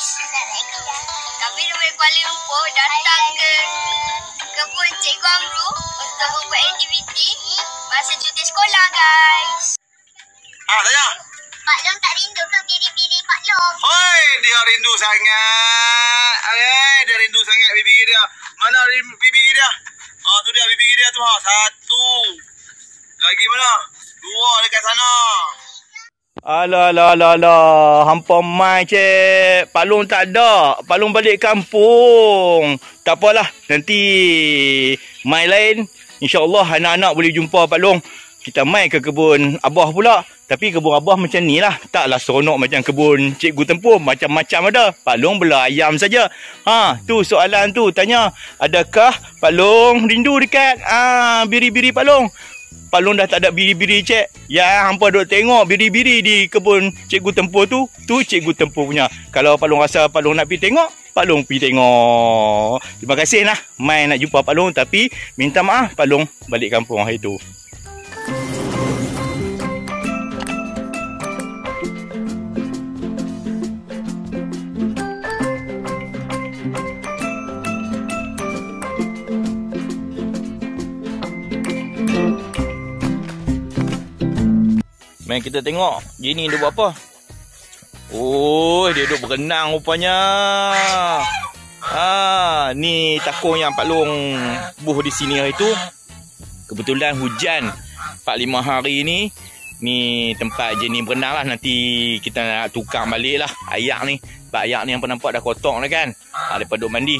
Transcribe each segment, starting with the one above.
Kami dari Kuala Lumpur datang ke kebun Cikgu Amru untuk membuat aktiviti masa cuti sekolah guys. Ah, tanya. Pak Long tak rindu ke biri-biri Pak Long? Hoi, dia rindu sangat. Eh, dia rindu sangat bibi dia. Mana bibi dia? Ah, tu dia bibi dia tu ha. Satu. Lagi mana? Dua dekat sana. Alah, alah, alah, alah. Hampa mai, cik. Pak Long tak ada. Pak Long balik kampung. Tak apalah. Nanti mai lain. InsyaAllah anak-anak boleh jumpa Pak Long. Kita mai ke kebun Abah pula. Tapi kebun Abah macam ni lah. Taklah seronok macam kebun Cikgu Tempur. Macam-macam ada. Pak Long bela ayam saja. Ha, tu soalan tu. Tanya, adakah Pak Long rindu dekat ah biri-biri Pak Long? Pak Long dah tak ada biri-biri cik. Ya, hampa duk tengok biri-biri di kebun Cikgu Tempur tu. Tu Cikgu Tempur punya. Kalau Pak Long rasa Pak Long nak pergi tengok, Pak Long pergi tengok. Terima kasih lah. Mai nak jumpa Pak Long tapi minta maaf Pak Long balik kampung hari tu. Mari kita tengok Jenny dia buat apa. Oh, dia duduk berenang rupanya. Ah, ni takung yang Pak Long buh di sini hari tu. Kebetulan hujan 4-5 hari ni. Ni tempat Jenny berenang lah. Nanti kita nak tukar balik lah ayak ni. Sebab ayak ni yang nampak dah kotor dah kan. Ha, lepas duduk mandi.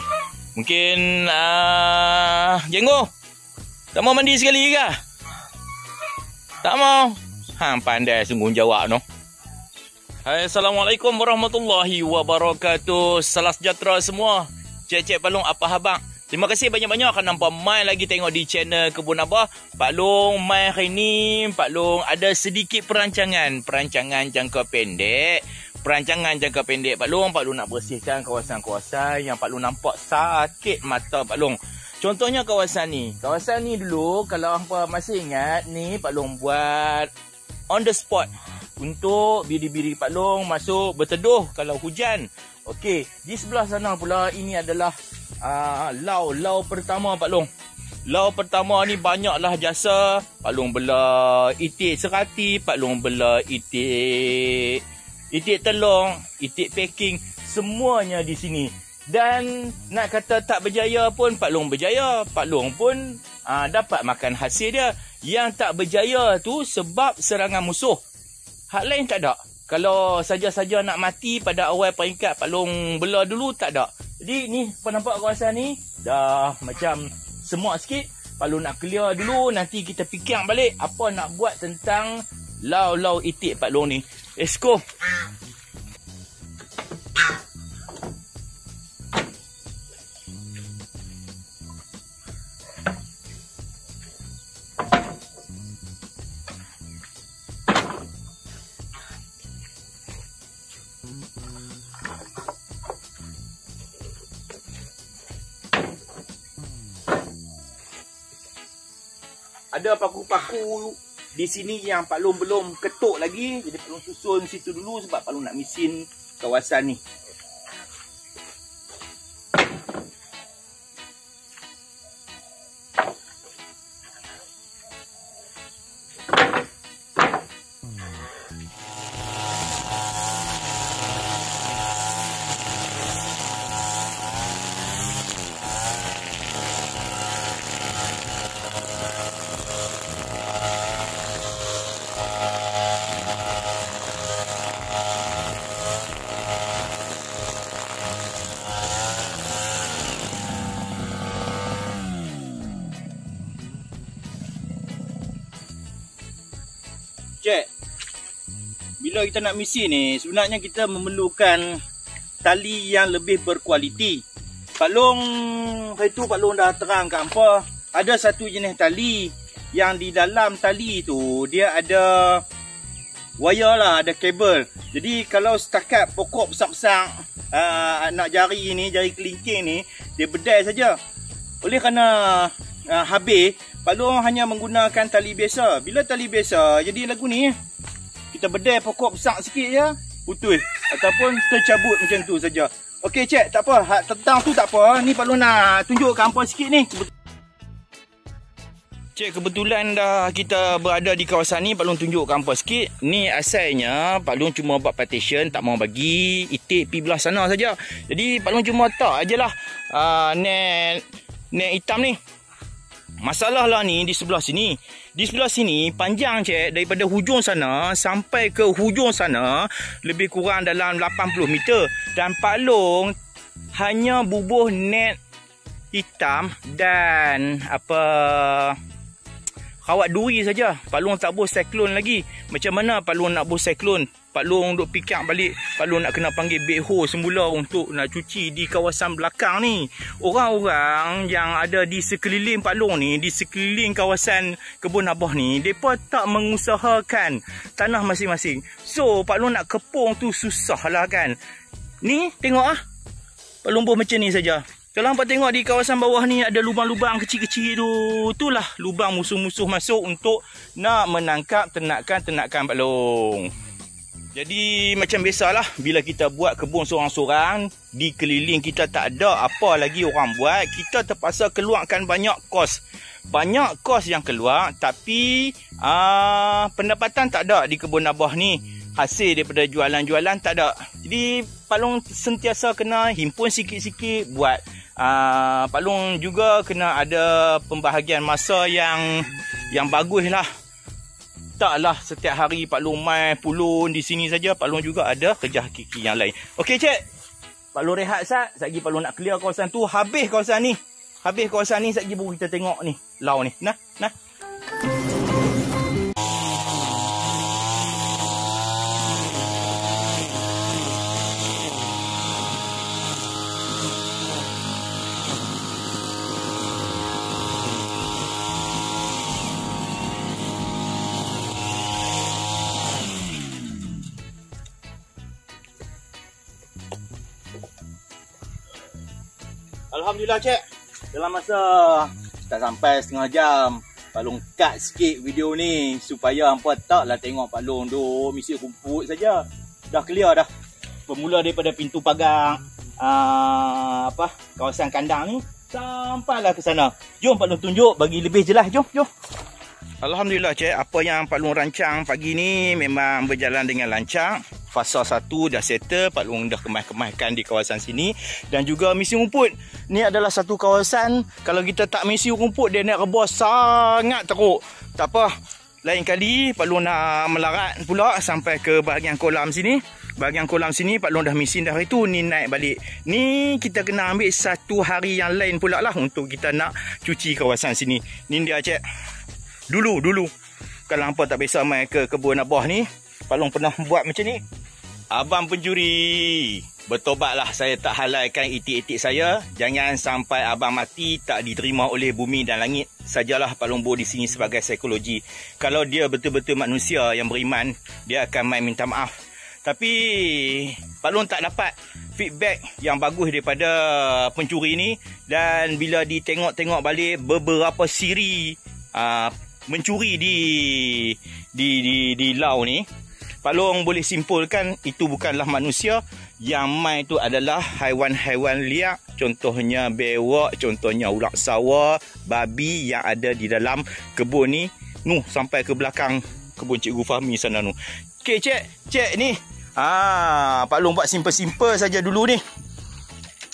Mungkin... Uh, Jenggo. Tak mau mandi sekali ke? Tak mau. Hang pandai sungguh jawab no. Hai, Assalamualaikum warahmatullahi wabarakatuh. Salam sejahtera semua. Cek-cek Pak Long apa habang? Terima kasih banyak-banyak kerana nampak mai lagi tengok di channel Kebun Abah. Pak Long mai hari ni, Pak Long ada sedikit perancangan. Perancangan jangka pendek. Perancangan jangka pendek Pak Long. Pak Long nak bersihkan kawasan-kawasan yang Pak Long nampak sakit mata Pak Long. Contohnya kawasan ni. Kawasan ni dulu kalau hampa masih ingat ni Pak Long buat on the spot untuk biri-biri Pak Long masuk berteduh kalau hujan. Okey, di sebelah sana pula ini adalah uh, lau lau pertama Pak Long. Lau pertama ni banyaklah jasa Pak Long bela itik serati, Pak Long bela itik itik telong, itik packing, semuanya di sini. Dan nak kata tak berjaya pun Pak Long berjaya. Pak Long pun uh, dapat makan hasil dia. Yang tak berjaya tu sebab serangan musuh. Hak lain tak ada. Kalau saja-saja nak mati pada awal peringkat Pak Long bela dulu tak ada. Jadi ni apa nampak kawasan ni? Dah macam semua sikit. Pak Long nak clear dulu nanti kita fikir balik apa nak buat tentang lau-lau itik Pak Long ni. Let's ada paku-paku di sini yang Pak Long belum ketuk lagi. Jadi Pak Long susun situ dulu sebab Pak Long nak misin kawasan ni. Bila kita nak misi ni, sebenarnya kita memerlukan tali yang lebih berkualiti. Pak Long, hari tu Pak Long dah terang kat hampa, ada satu jenis tali yang di dalam tali tu dia ada wire lah, ada kabel. Jadi kalau setakat pokok besar-besar uh, nak jari ni, jari kelingking ni, dia bedai saja. Oleh kerana uh, habis, Pak Long hanya menggunakan tali biasa. Bila tali biasa, jadi lagu ni kita bedai pokok besar sikit je. putus ataupun tercabut macam tu saja. Okey cik, tak apa. Hak tentang tu tak apa. Ni perlu nak tunjuk kampung sikit ni. Cik, kebetulan dah kita berada di kawasan ni, Pak Long tunjuk kampus sikit. Ni asalnya Pak Long cuma buat partition, tak mau bagi itik pi belah sana saja. Jadi Pak Long cuma tak ajalah uh, net net hitam ni. Masalah lah ni di sebelah sini. Di sebelah sini panjang cik daripada hujung sana sampai ke hujung sana lebih kurang dalam 80 meter. Dan Pak Long hanya bubuh net hitam dan apa kawat duri saja. Pak Long tak buh siklon lagi. Macam mana Pak Long nak buh siklon? Pak Long duk pikir balik. Pak Long nak kena panggil backhoe semula untuk nak cuci di kawasan belakang ni. Orang-orang yang ada di sekeliling Pak Long ni, di sekeliling kawasan kebun abah ni, mereka tak mengusahakan tanah masing-masing. So, Pak Long nak kepung tu susah lah kan. Ni, tengok ah. Pak Long macam ni saja. Kalau hampa tengok di kawasan bawah ni ada lubang-lubang kecil-kecil tu. Itulah lubang musuh-musuh masuk untuk nak menangkap ternakan-ternakan balong. Jadi macam biasalah bila kita buat kebun seorang-seorang, di keliling kita tak ada apa lagi orang buat, kita terpaksa keluarkan banyak kos. Banyak kos yang keluar tapi aa, pendapatan tak ada di kebun abah ni. Hasil daripada jualan-jualan tak ada. Jadi Palung sentiasa kena himpun sikit-sikit buat uh, Pak Long juga kena ada pembahagian masa yang yang bagus lah. Taklah setiap hari Pak Long main pulun di sini saja. Pak Long juga ada kerja hakiki yang lain. Okey cik. Pak Long rehat sat. Sekejap Pak Long nak clear kawasan tu. Habis kawasan ni. Habis kawasan ni sekejap baru kita tengok ni. Lau ni. Nah, nah. Alhamdulillah cik. Dalam masa tak sampai setengah jam, Pak Long cut sikit video ni supaya hampa taklah tengok Pak Long duk misi rumput saja. Dah clear dah. Bermula daripada pintu pagar uh, apa kawasan kandang ni sampailah ke sana. Jom Pak Long tunjuk bagi lebih jelas. Jom, jom. Alhamdulillah cik, apa yang Pak Long rancang pagi ni memang berjalan dengan lancar. Fasa satu dah settle, Pak Long dah kemas-kemaskan di kawasan sini. Dan juga misi rumput. Ni adalah satu kawasan, kalau kita tak misi rumput, dia nak rebus sangat teruk. Tak apa, lain kali Pak Long nak melarat pula sampai ke bahagian kolam sini. Bahagian kolam sini Pak Long dah misi dah itu ni naik balik. Ni kita kena ambil satu hari yang lain pula lah untuk kita nak cuci kawasan sini. Ni dia cik. Dulu, dulu. Kalau hampa tak biasa main ke kebun abah ni, Pak Long pernah buat macam ni. Abang pencuri. Bertobatlah saya tak halalkan itik-itik saya. Jangan sampai abang mati tak diterima oleh bumi dan langit. Sajalah Pak Long di sini sebagai psikologi. Kalau dia betul-betul manusia yang beriman, dia akan main minta maaf. Tapi Pak Long tak dapat feedback yang bagus daripada pencuri ni dan bila ditengok-tengok balik beberapa siri uh, mencuri di di di di lau ni Pak Long boleh simpulkan itu bukanlah manusia. Yang mai itu adalah haiwan-haiwan liar. Contohnya bewak contohnya ulat sawah babi yang ada di dalam kebun ni. Nu sampai ke belakang kebun Cikgu Fahmi sana nu. Okey cek cek ni. Ah Pak Long buat simple-simple saja dulu ni.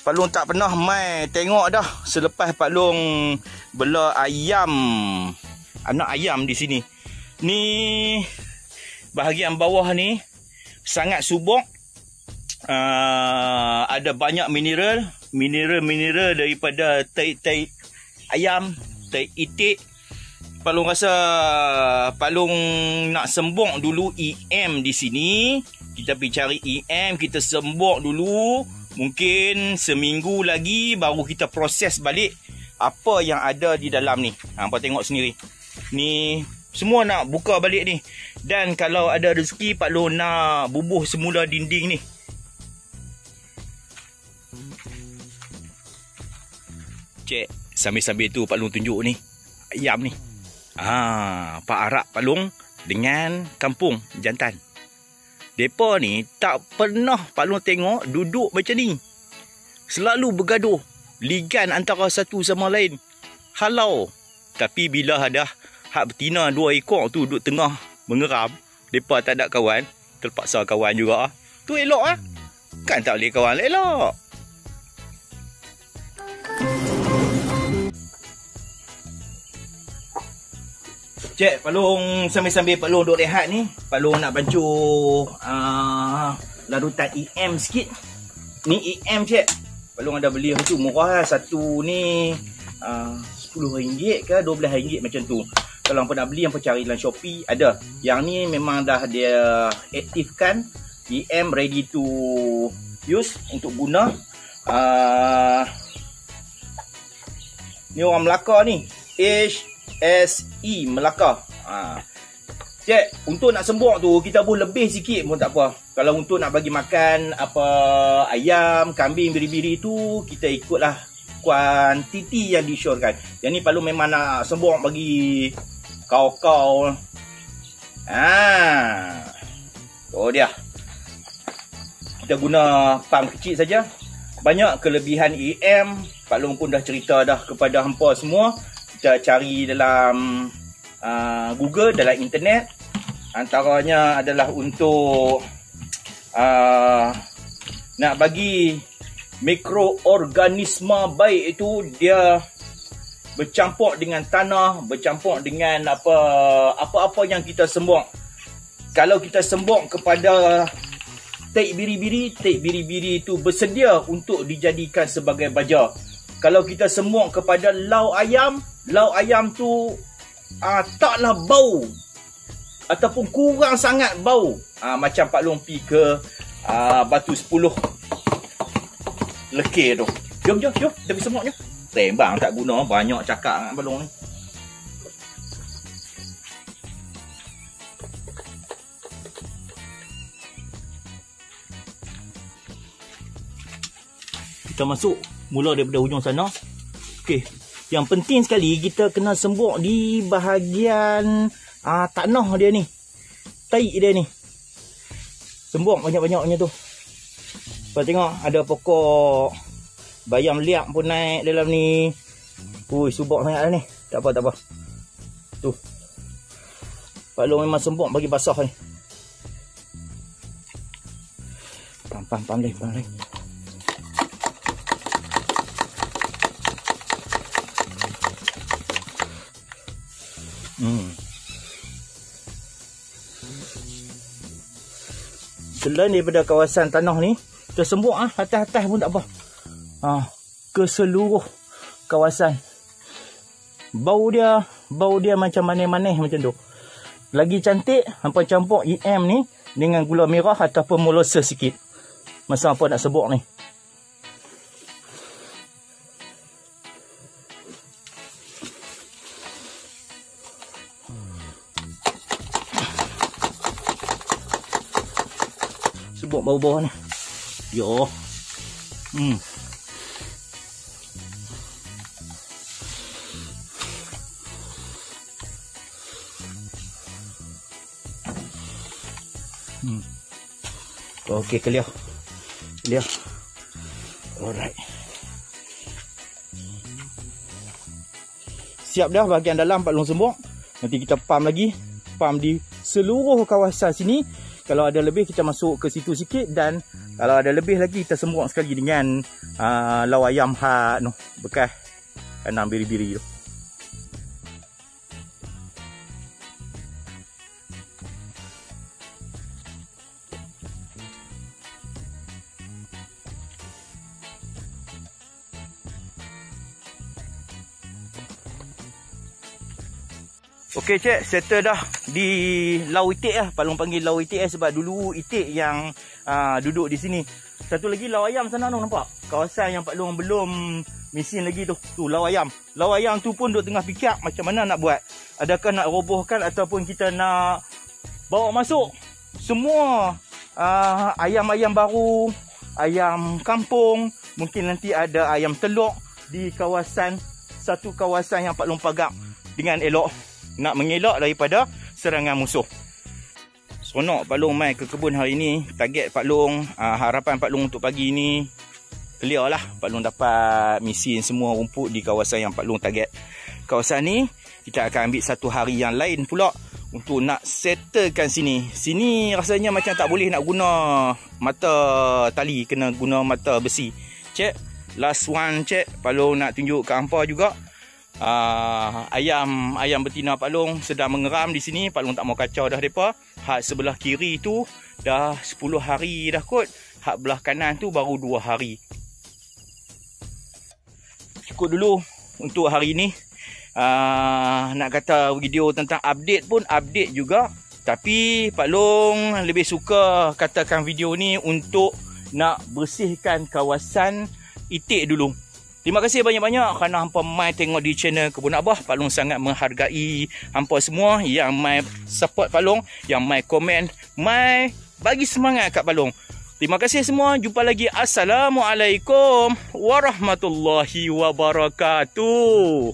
Pak Long tak pernah mai tengok dah selepas Pak Long bela ayam anak ayam di sini. Ni bahagian bawah ni sangat subur. Uh, ada banyak mineral, mineral-mineral daripada tai-tai ayam, tai itik. Palung rasa Palung nak sembok dulu EM di sini. Kita pergi cari EM, kita sembok dulu. Mungkin seminggu lagi baru kita proses balik apa yang ada di dalam ni. Hampa tengok sendiri. Ni semua nak buka balik ni. Dan kalau ada rezeki Pak Long nak bubuh semula dinding ni. Cek, sambil-sambil tu Pak Long tunjuk ni. Ayam ni. Ah, Pak Arak Pak Long dengan kampung jantan. Depa ni tak pernah Pak Long tengok duduk macam ni. Selalu bergaduh. Ligan antara satu sama lain. Halau. Tapi bila ada hak betina dua ekor tu duduk tengah mengeram. Depa tak ada kawan. Terpaksa kawan juga. Tu elok ah. Kan tak boleh kawan elok. Cik, Pak Long sambil-sambil Pak Long duduk rehat ni. Pak Long nak baju uh, larutan EM sikit. Ni EM cik. Pak Long ada beli tu murah lah. Satu ni uh, RM10 ke RM12 macam tu. Kalau hampa nak beli, hampa cari dalam Shopee. Ada. Yang ni memang dah dia aktifkan. EM ready to use untuk guna. Uh, ni orang Melaka ni. H SE Melaka. Ha. Cik, untuk nak sembok tu kita boleh lebih sikit pun tak apa. Kalau untuk nak bagi makan apa ayam, kambing, biri-biri tu kita ikutlah kuantiti yang disyorkan. Yang ni perlu memang nak sembok bagi kau-kau. Ha. Oh dia. Kita guna pam kecil saja. Banyak kelebihan EM. Pak Long pun dah cerita dah kepada hampa semua kita cari dalam uh, Google dalam internet antaranya adalah untuk uh, nak bagi mikroorganisma baik itu dia bercampur dengan tanah bercampur dengan apa apa-apa yang kita sembok kalau kita sembok kepada tek biri-biri tek biri-biri itu bersedia untuk dijadikan sebagai baja. Kalau kita sembok kepada lau ayam lauk ayam tu uh, taklah bau. Ataupun kurang sangat bau. Uh, macam Pak Long pi ke uh, Batu 10 lekir tu. Jom jom jom kita pergi semua jom tembang tak guna banyak cakap dengan Pak Long ni kita masuk mula daripada hujung sana okey yang penting sekali kita kena sembuk di bahagian uh, tanah dia ni. Taik dia ni. Sembuk banyak-banyaknya tu. Kau tengok ada pokok bayam liak pun naik dalam ni. Ui, subak sangat lah ni. Tak apa, tak apa. Tu. Pak Long memang sembuk bagi basah ni. Pam, pam, pam, pam, pam, pam. Hmm. Selain daripada kawasan tanah ni, tersembuk ah atas-atas pun tak apa. Ah, ke seluruh kawasan. Bau dia, bau dia macam manis-manis macam tu. Lagi cantik, hampa campur EM ni dengan gula merah ataupun molasses sikit. Masa apa nak sebut ni. Sebut bau-bau ni. Yo. Hmm. Hmm. Okey, clear. Clear. Alright. Siap dah bahagian dalam Pak Long Sembok. Nanti kita pam lagi. Pam di seluruh kawasan sini kalau ada lebih kita masuk ke situ sikit dan kalau ada lebih lagi kita sembuk sekali dengan uh, lau ayam ha no bekas kandang biri-biri tu. Okey cik, settle dah di Lau Itik lah. Palung panggil Lau Itik eh sebab dulu Itik yang uh, duduk di sini. Satu lagi Lau Ayam sana tu nampak. Kawasan yang Pak Long belum mesin lagi tu. Tu Lau Ayam. Lau Ayam tu pun duduk tengah fikir macam mana nak buat. Adakah nak robohkan ataupun kita nak bawa masuk semua uh, ayam-ayam baru, ayam kampung, mungkin nanti ada ayam telur di kawasan satu kawasan yang Pak Long pagak dengan elok nak mengelak daripada serangan musuh. Seronok Pak Long mai ke kebun hari ni. Target Pak Long, uh, harapan Pak Long untuk pagi ni clear lah. Pak Long dapat mesin semua rumput di kawasan yang Pak Long target. Kawasan ni kita akan ambil satu hari yang lain pula untuk nak settlekan sini. Sini rasanya macam tak boleh nak guna mata tali, kena guna mata besi. Cek. Last one cek. Pak Long nak tunjuk ke hampa juga uh, ayam ayam betina Pak Long sedang mengeram di sini. Pak Long tak mau kacau dah depa. Hak sebelah kiri tu dah 10 hari dah kot. Hak belah kanan tu baru 2 hari. Cukup dulu untuk hari ni. Uh, nak kata video tentang update pun update juga. Tapi Pak Long lebih suka katakan video ni untuk nak bersihkan kawasan itik dulu. Terima kasih banyak-banyak kerana hampa mai tengok di channel Kebun Abah. Pak Long sangat menghargai hampa semua yang mai support Pak Long, yang mai komen, mai bagi semangat kat Pak Long. Terima kasih semua. Jumpa lagi. Assalamualaikum warahmatullahi wabarakatuh.